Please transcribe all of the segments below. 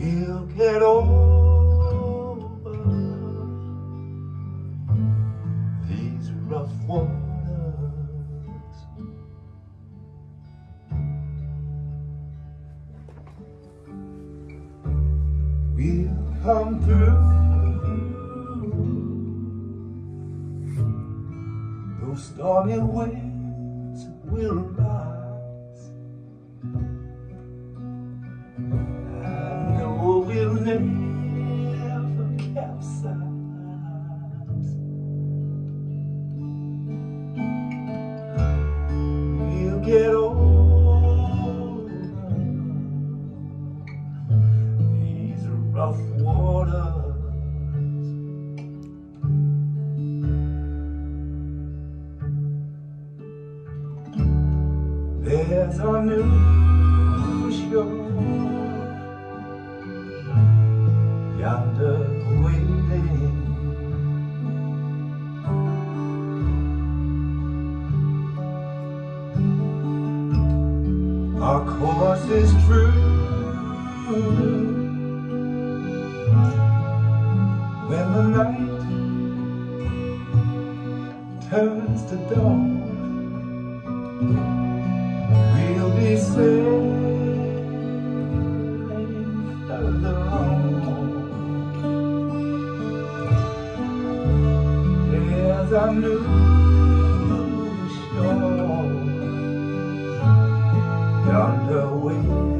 We'll get over these rough waters. We'll come through those stormy winds will rough waters. There's a new shore yonder waiting. Our course is true. When the night turns to dawn, we'll be further on. There's a new shore yonder waiting.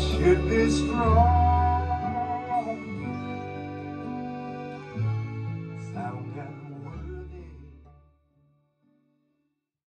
Ship is strong. Sound and